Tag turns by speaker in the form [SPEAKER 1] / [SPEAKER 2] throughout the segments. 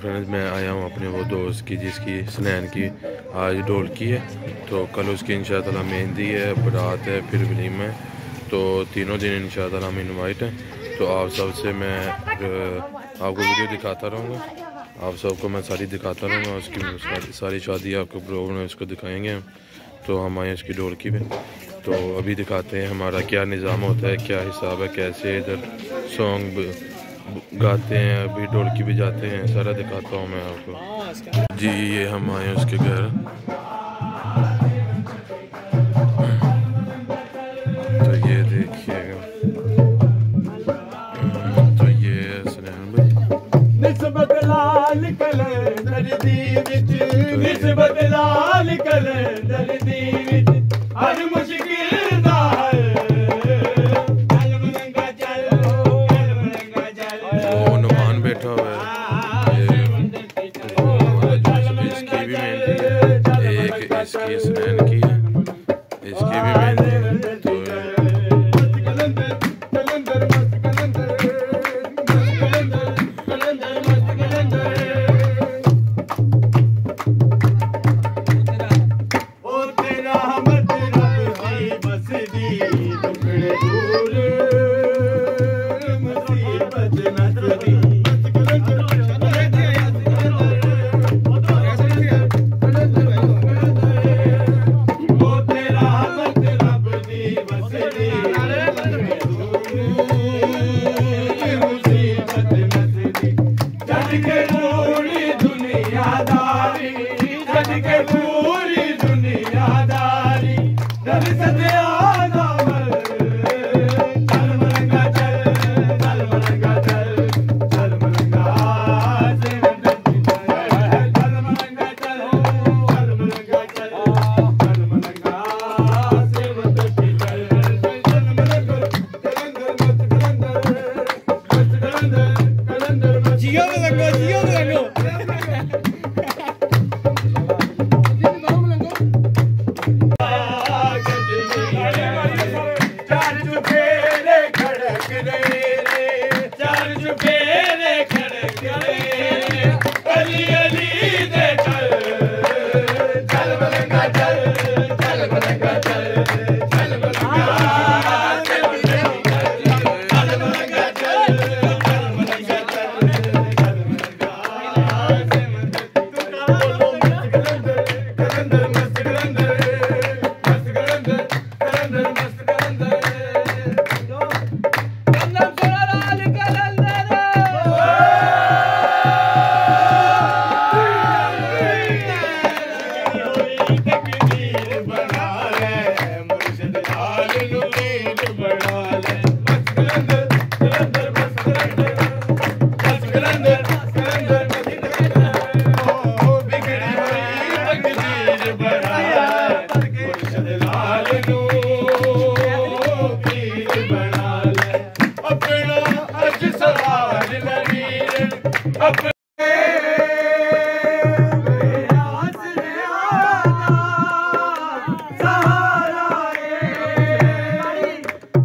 [SPEAKER 1] Friends मैं आया हूँ अपने वो दोस्त की, जिसकी स्नैन की आज डोल की है। तो कल उसकी इन शाला मेहंदी है, बरात है, फिर विलीम है तो तीनों दिन इन शाला में इन्वाइट हैं। तो आप सबसे मैं आपको वीडियो दिखाता रहूँगा। आप सबको मैं सारी दिखाता रहूँगा, उसकी सारी शादी आपको प्रोग्राम है, उसको दिखाएँगे तो हम आए उसकी डोल की में तो अभी दिखाते हैं हमारा क्या निज़ाम होता है, क्या हिसाब है, कैसे इधर सॉन्ग गाते हैं, अभी ढोलकी भी जाते हैं, सारा दिखाता हूँ मैं आपको। जी, ये हम आए उसके घर। तो ये देखिएगा। हम्म, तो ये भाई।
[SPEAKER 2] give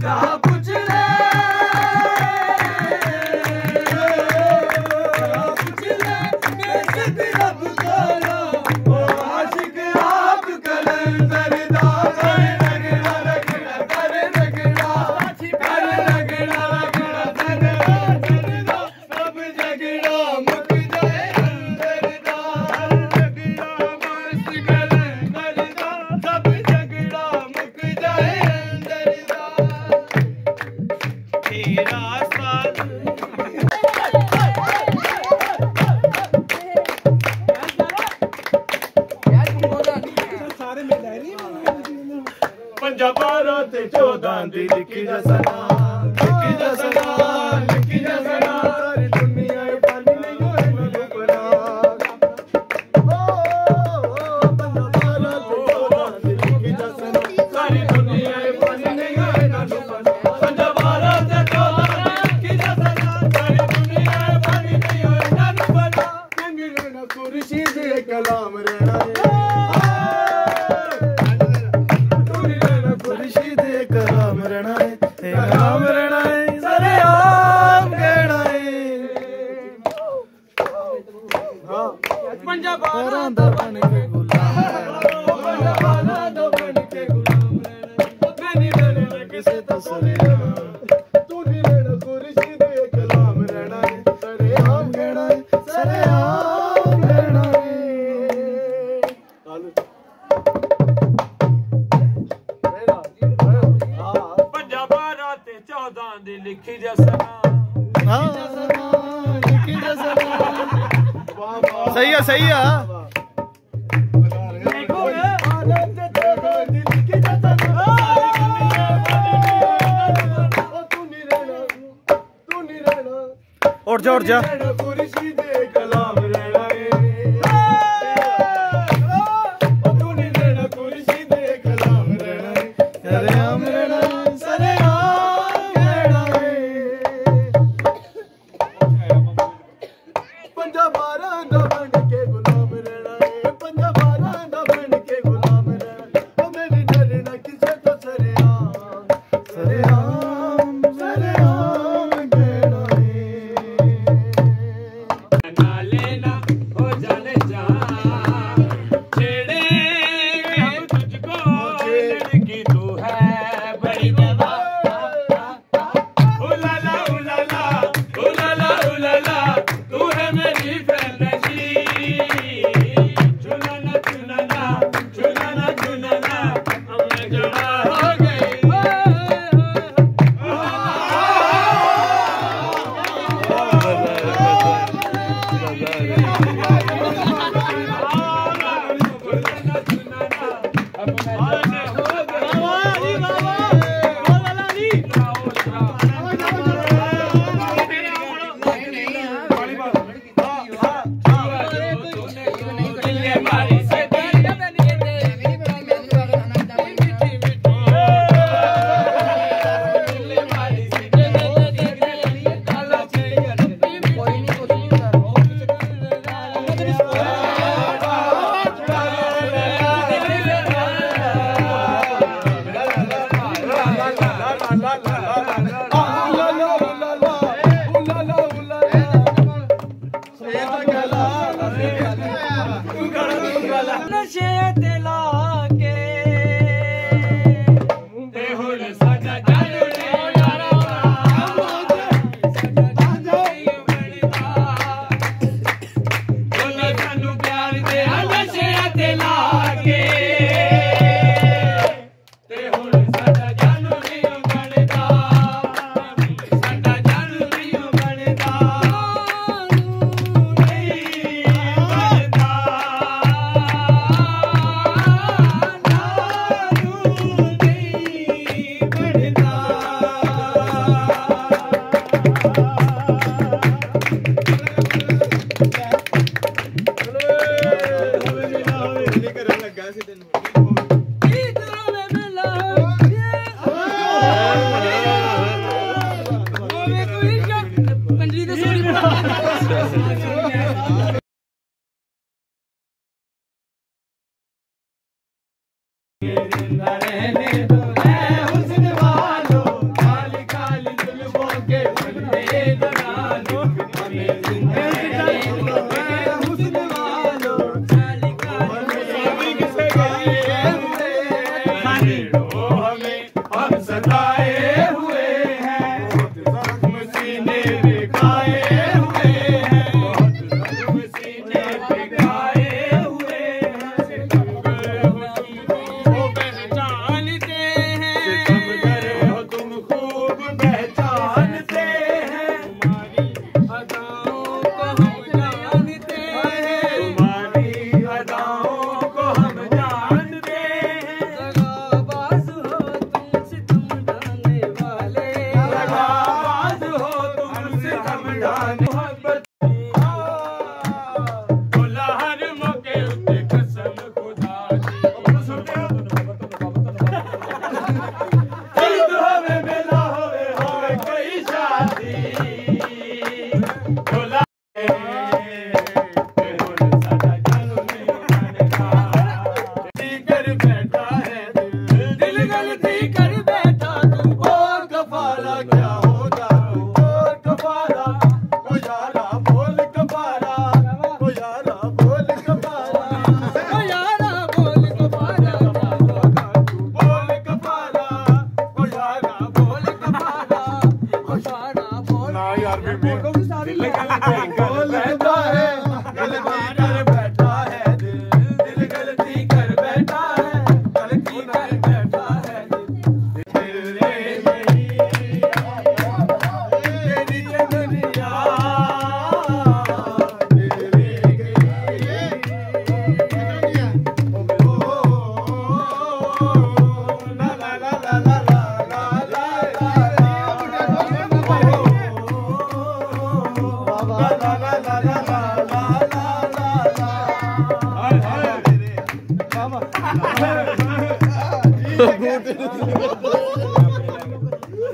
[SPEAKER 2] Stop. ਚੌਦਾਂ ਦੀ ਲਿਖੀ ਜਸਨਾ ਲਿਖੀ ਜਸਨਾ ਸਹੀ
[SPEAKER 3] ਆ ਸਹੀ
[SPEAKER 2] ਆ और जा और जा
[SPEAKER 3] Hare Krishna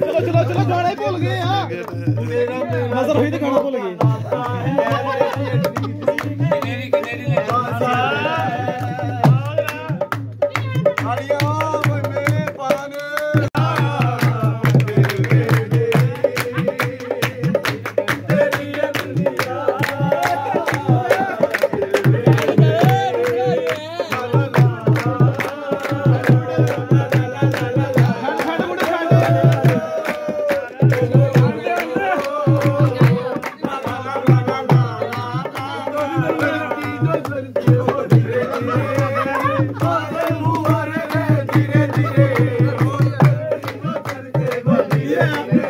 [SPEAKER 3] ਚਲੋ ਚਲੋ
[SPEAKER 2] ਚਲੋ ਹੀ ਭੁੱਲ ਗਏ ਆ। ਨਜ਼ਰ ਹੋਈ ਤੇ ਗਾਣਾ ਭੁੱਲ ਗਏ।
[SPEAKER 3] Yeah.